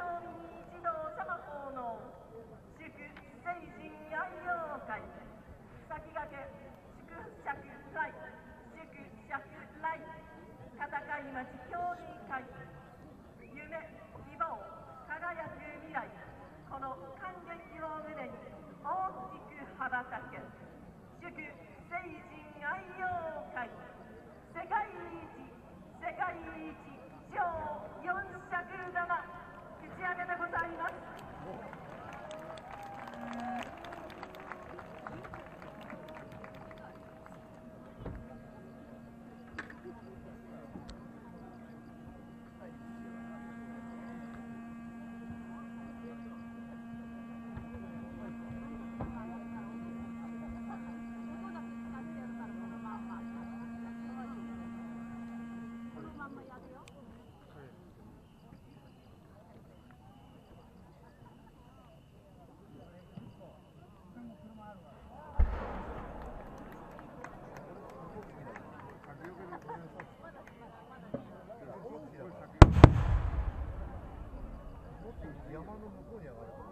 町民様奉納祝成人愛用会先駆け祝尺来祝尺来戦い町協議会夢希望輝く未来この感激を胸に大きく羽ばたけ阳光都不过年了。